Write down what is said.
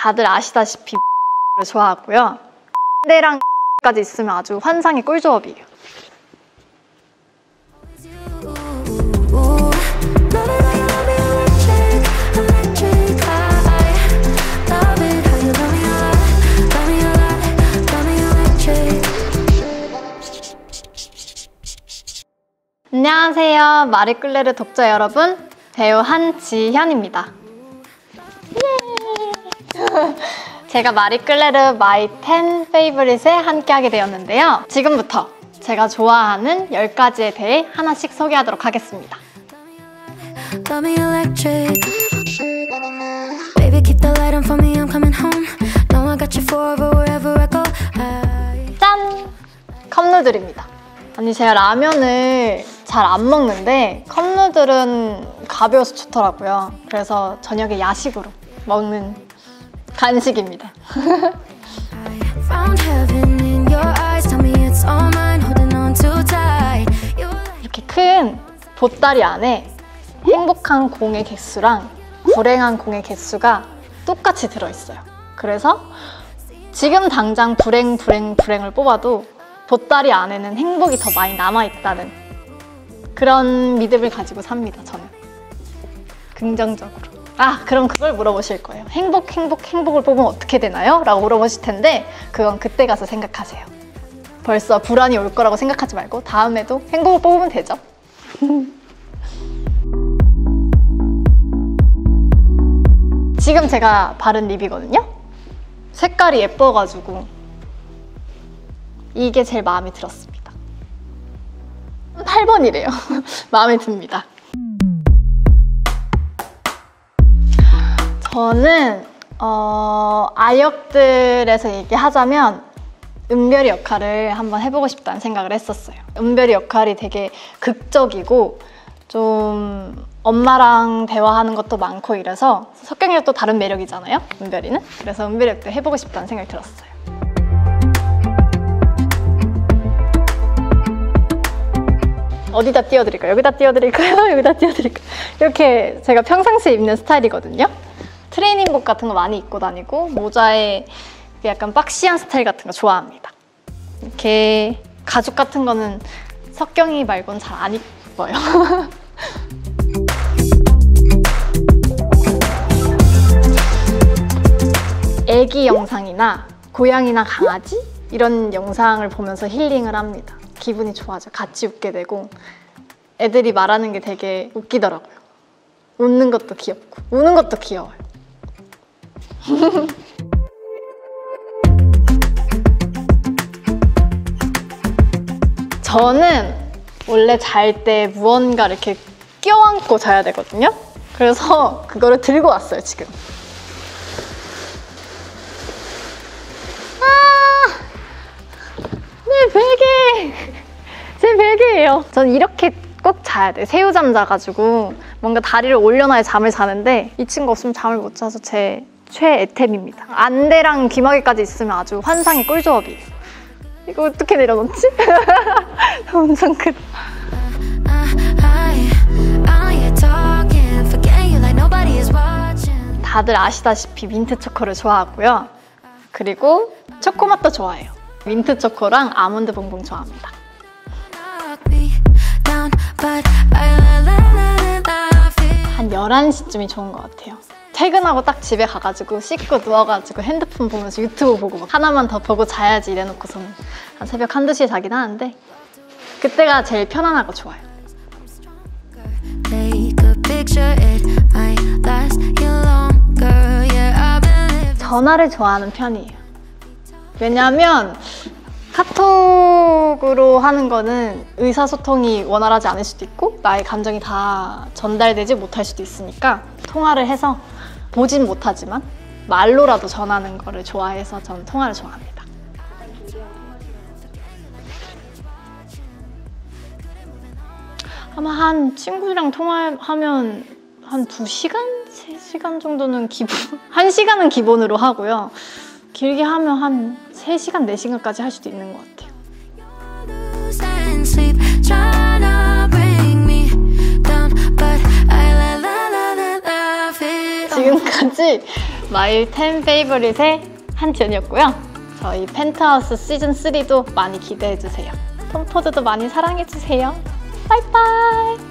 다들 아시다시피 를 좋아하고요. 내랑 까지 있으면 아주 환상의 꿀조합이에요. 안녕하세요. 마리끌레르 독자 여러분. 배우 한지현입니다. 제가 마리끌레르 my 10 favorite에 함께하게 되었는데요. 지금부터 제가 좋아하는 10가지에 대해 하나씩 소개하도록 하겠습니다. 짠! 컵누들입니다. 아니 제가 라면을 잘 안 먹는데 컵누들은 가벼워서 좋더라고요. 그래서 저녁에 야식으로 먹는 간식입니다. 이렇게 큰 보따리 안에 행복한 공의 개수랑 불행한 공의 개수가 똑같이 들어있어요. 그래서 지금 당장 불행, 불행, 불행을 뽑아도 보따리 안에는 행복이 더 많이 남아있다는 그런 믿음을 가지고 삽니다, 저는. 긍정적으로. 아, 그럼 그걸 물어보실 거예요. 행복, 행복, 행복을 뽑으면 어떻게 되나요? 라고 물어보실 텐데, 그건 그때 가서 생각하세요. 벌써 불안이 올 거라고 생각하지 말고, 다음에도 행복을 뽑으면 되죠. 지금 제가 바른 립이거든요? 색깔이 예뻐가지고, 이게 제일 마음에 들었습니다. 8번이래요. 마음에 듭니다. 저는 어, 아역들에서 얘기하자면 은별이 역할을 한번 해보고 싶다는 생각을 했었어요. 은별이 역할이 되게 극적이고 좀 엄마랑 대화하는 것도 많고 이래서 석경이랑 또 다른 매력이잖아요, 은별이는. 그래서 은별이 역도 해보고 싶다는 생각이 들었어요. 어디다 띄워드릴까요? 여기다 띄워드릴까요? 여기다 띄워드릴까요? 이렇게 제가 평상시에 입는 스타일이거든요. 트레이닝복 같은 거 많이 입고 다니고 모자에 약간 박시한 스타일 같은 거 좋아합니다. 이렇게 가죽 같은 거는 석경이 말고는 잘안 입어요. 애기 영상이나 고양이나 강아지 이런 영상을 보면서 힐링을 합니다. 기분이 좋아져. 같이 웃게 되고 애들이 말하는 게 되게 웃기더라고요. 웃는 것도 귀엽고 우는 것도 귀여워요. 저는 원래 잘 때 무언가 이렇게 껴안고 자야 되거든요. 그래서 그거를 들고 왔어요, 지금. 아! 내 베개! 제 베개예요. 저는 이렇게 꼭 자야 돼. 새우잠 자가지고 뭔가 다리를 올려놔야 잠을 자는데 이 친구 없으면 잠을 못 자서 제 최애템입니다. 안대랑 귀마개까지 있으면 아주 환상의 꿀조합이에요. 이거 어떻게 내려놓지? 엄청 크다. 다들 아시다시피 민트 초코를 좋아하고요. 그리고 초코맛도 좋아해요. 민트 초코랑 아몬드 봉봉 좋아합니다. 한 11시쯤이 좋은 것 같아요. 퇴근하고 딱 집에 가가지고 씻고 누워가지고 핸드폰 보면서 유튜브 보고 막 하나만 더 보고 자야지 이래놓고서는 한 새벽 한두 시에 자긴 하는데 그때가 제일 편안하고 좋아요. 전화를 좋아하는 편이에요. 왜냐하면 카톡으로 하는 거는 의사소통이 원활하지 않을 수도 있고 나의 감정이 다 전달되지 못할 수도 있으니까 통화를 해서 보진 못하지만 말로라도 전하는 거를 좋아해서 저는 통화를 좋아합니다. 아마 한 친구랑 통화하면 한 2시간? 3시간 정도는 기본, 1시간은 기본으로 하고요. 길게 하면 한 3시간, 4시간까지 할 수도 있는 것 같아요. 지금까지 my 10 favorite의 한지현이었고요. 저희 펜트하우스 시즌 3도 많이 기대해주세요. 톰포드도 많이 사랑해주세요. 바이바이!